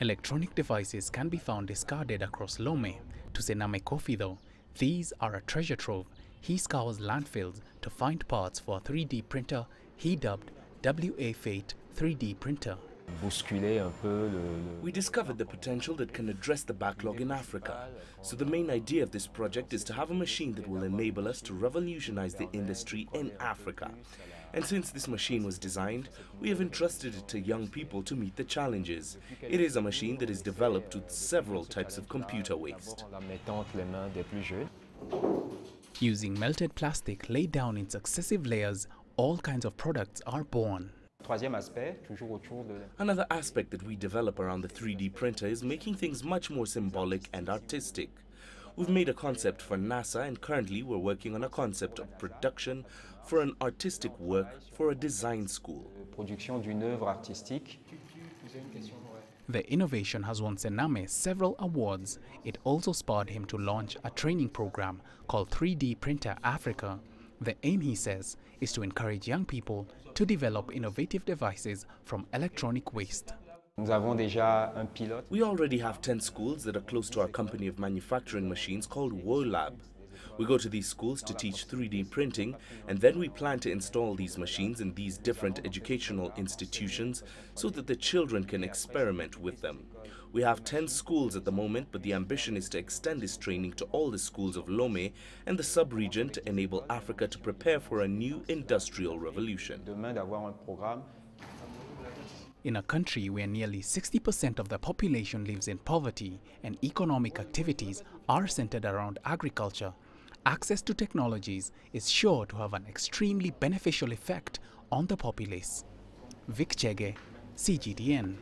Electronic devices can be found discarded across Lome. To Sename Koffi though, these are a treasure trove. He scours landfills to find parts for a 3D printer he dubbed W.Afate 3D printer. We discovered the potential that can address the backlog in Africa. So the main idea of this project is to have a machine that will enable us to revolutionize the industry in Africa. And since this machine was designed, we have entrusted it to young people to meet the challenges. It is a machine that is developed with several types of computer waste. Using melted plastic laid down in successive layers, all kinds of products are born. Another aspect that we develop around the 3D printer is making things much more symbolic and artistic. We've made a concept for NASA and currently we're working on a concept of production for an artistic work for a design school. The innovation has won Sename several awards. It also spurred him to launch a training program called 3D Printer Africa. The aim, he says, is to encourage young people to develop innovative devices from electronic waste. We already have 10 schools that are close to our company of manufacturing machines called WoeLab. We go to these schools to teach 3D printing and then we plan to install these machines in these different educational institutions so that the children can experiment with them. We have 10 schools at the moment but the ambition is to extend this training to all the schools of Lome and the sub-region to enable Africa to prepare for a new industrial revolution. In a country where nearly 60% of the population lives in poverty and economic activities are centered around agriculture, access to technologies is sure to have an extremely beneficial effect on the populace. Vic Chege, CGTN.